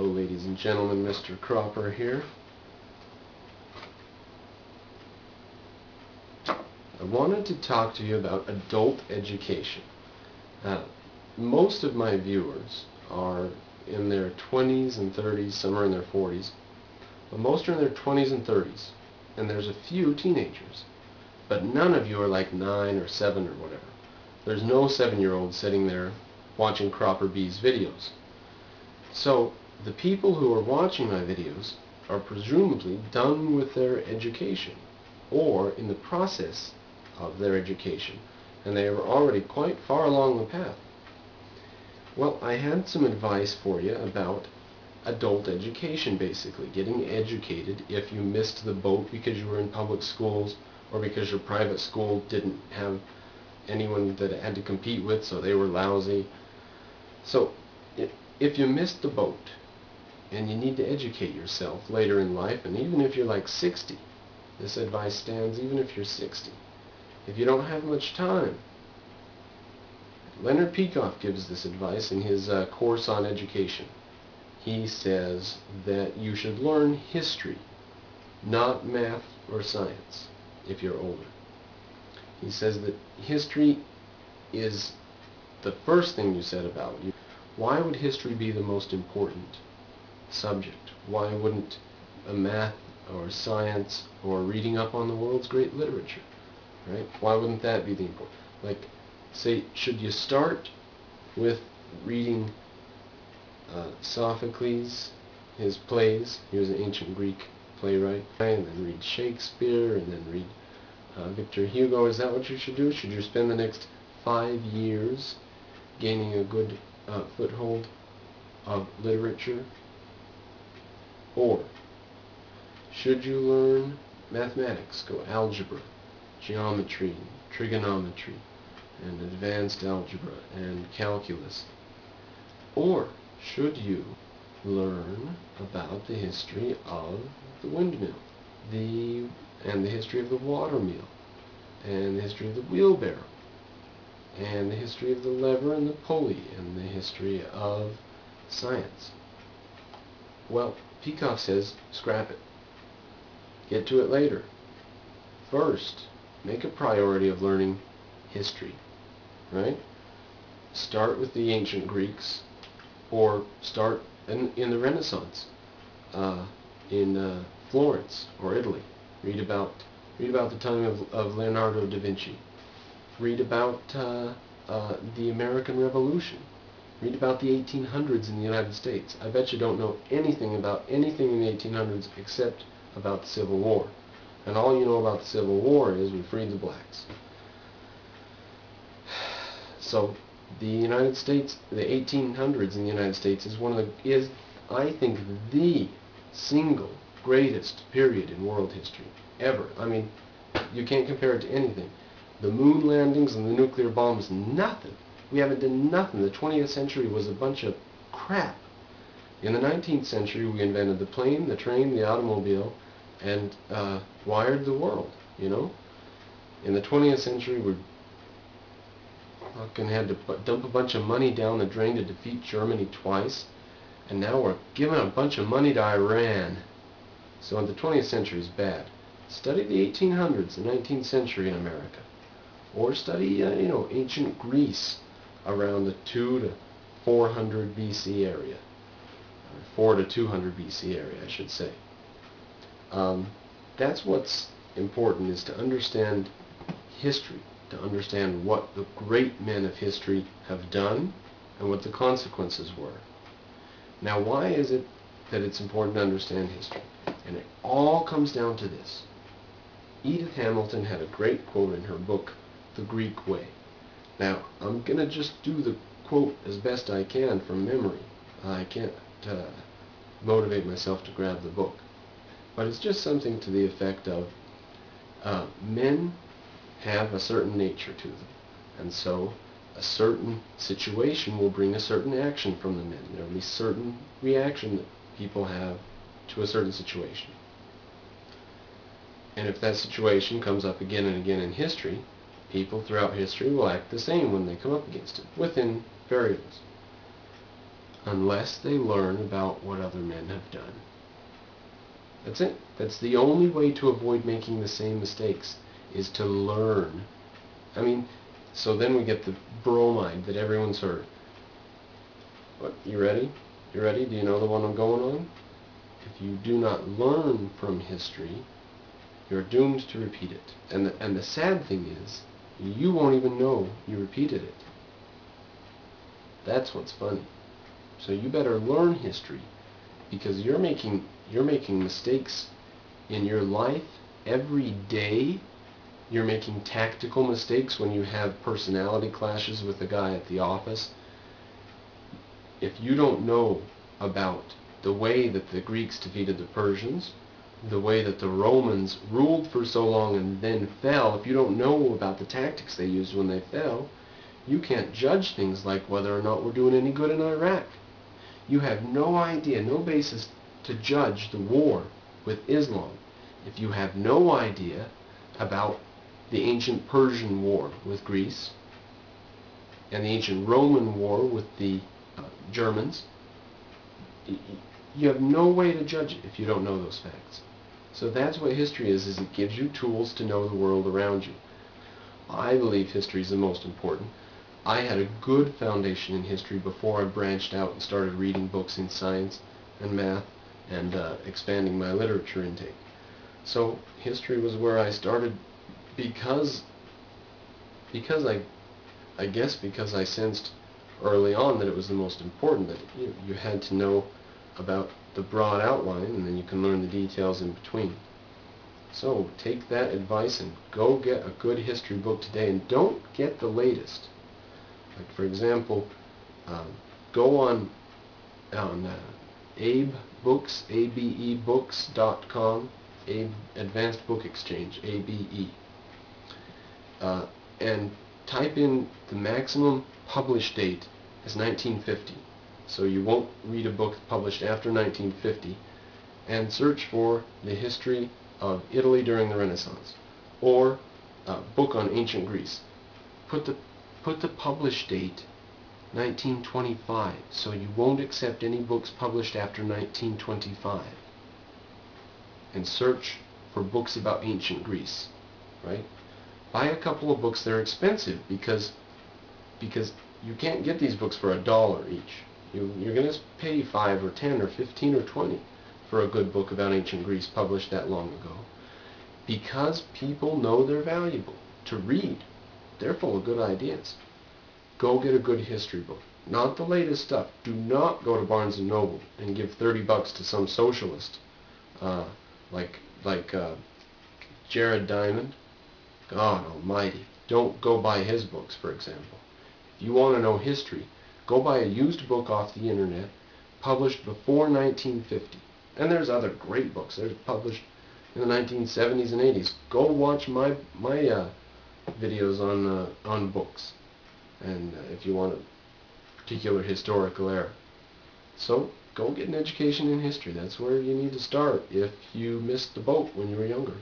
Hello ladies and gentlemen, Mr. Cropper here. I wanted to talk to you about adult education. Uh, most of my viewers are in their 20s and 30s, some are in their 40s, but most are in their 20s and 30s, and there's a few teenagers. But none of you are like 9 or 7 or whatever. There's no 7-year-old sitting there watching Cropper B's videos. So the people who are watching my videos are presumably done with their education or in the process of their education and they are already quite far along the path. Well, I had some advice for you about adult education basically, getting educated if you missed the boat because you were in public schools or because your private school didn't have anyone that it had to compete with so they were lousy. So if you missed the boat and you need to educate yourself later in life and even if you're like 60 this advice stands even if you're 60 if you don't have much time Leonard Peikoff gives this advice in his uh, course on education. He says that you should learn history not math or science if you're older. He says that history is the first thing you said about you. Why would history be the most important subject. Why wouldn't a math or science or reading up on the world's great literature, right? Why wouldn't that be the important? Like, say, should you start with reading uh, Sophocles, his plays? He was an ancient Greek playwright, and then read Shakespeare, and then read uh, Victor Hugo. Is that what you should do? Should you spend the next five years gaining a good uh, foothold of literature or should you learn mathematics, go algebra, geometry, trigonometry, and advanced algebra and calculus? Or should you learn about the history of the windmill, the and the history of the watermill, and the history of the wheelbarrow, and the history of the lever and the pulley, and the history of science? Well, Peikoff says scrap it. Get to it later. First, make a priority of learning history, right? Start with the ancient Greeks or start in, in the Renaissance uh, in uh, Florence or Italy. Read about read about the time of, of Leonardo da Vinci. Read about uh, uh the American Revolution. Read about the 1800s in the United States. I bet you don't know anything about anything in the 1800s except about the Civil War. And all you know about the Civil War is we freed the blacks. So the United States, the 1800s in the United States is one of the, is I think the single greatest period in world history ever. I mean, you can't compare it to anything. The moon landings and the nuclear bombs, nothing we haven't done nothing. The 20th century was a bunch of crap. In the 19th century, we invented the plane, the train, the automobile, and uh, wired the world, you know? In the 20th century, we fucking had to dump a bunch of money down the drain to defeat Germany twice, and now we're giving a bunch of money to Iran. So the 20th century is bad. Study the 1800s, the 19th century in America. Or study, uh, you know, ancient Greece around the 2 to 400 BC area. Or 4 to 200 BC area, I should say. Um, that's what's important, is to understand history, to understand what the great men of history have done and what the consequences were. Now, why is it that it's important to understand history? And it all comes down to this. Edith Hamilton had a great quote in her book, The Greek Way. Now, I'm going to just do the quote as best I can from memory. I can't uh, motivate myself to grab the book. But it's just something to the effect of uh, men have a certain nature to them. And so a certain situation will bring a certain action from the men. There will be certain reaction that people have to a certain situation. And if that situation comes up again and again in history, People throughout history will act the same when they come up against it, within variables. unless they learn about what other men have done. That's it. That's the only way to avoid making the same mistakes, is to learn. I mean, so then we get the bromide that everyone's heard. What, you ready? You ready? Do you know the one I'm going on? If you do not learn from history, you're doomed to repeat it. And the, and the sad thing is, you won't even know you repeated it. That's what's funny. So you better learn history because you're making you're making mistakes in your life every day. You're making tactical mistakes when you have personality clashes with the guy at the office. If you don't know about the way that the Greeks defeated the Persians, the way that the Romans ruled for so long and then fell, if you don't know about the tactics they used when they fell, you can't judge things like whether or not we're doing any good in Iraq. You have no idea, no basis to judge the war with Islam if you have no idea about the ancient Persian war with Greece and the ancient Roman war with the uh, Germans. You have no way to judge it if you don't know those facts. So that's what history is, is it gives you tools to know the world around you. I believe history is the most important. I had a good foundation in history before I branched out and started reading books in science and math and uh, expanding my literature intake. So history was where I started because because I I guess because I sensed early on that it was the most important that you, you had to know about the broad outline and then you can learn the details in between. So take that advice and go get a good history book today and don't get the latest. Like for example, um, go on on uh, Abe Books, A-B-E Books.com, Abe Advanced Book Exchange, A-B-E, uh, and type in the maximum published date as 1950. So you won't read a book published after 1950, and search for the history of Italy during the Renaissance, or a book on ancient Greece. Put the put the published date 1925 so you won't accept any books published after 1925 and search for books about ancient Greece right? Buy a couple of books. They're expensive because because you can't get these books for a dollar each you, you're going to pay 5 or 10 or 15 or 20 for a good book about ancient Greece published that long ago because people know they're valuable to read they're full of good ideas. Go get a good history book. Not the latest stuff. Do not go to Barnes & Noble and give 30 bucks to some socialist uh, like like uh, Jared Diamond. God almighty. Don't go buy his books, for example. If you want to know history, go buy a used book off the internet published before 1950. And there's other great books. There's published in the 1970s and 80s. Go watch my my uh, videos on uh, on books and uh, if you want a particular historical era. So go get an education in history. That's where you need to start if you missed the boat when you were younger.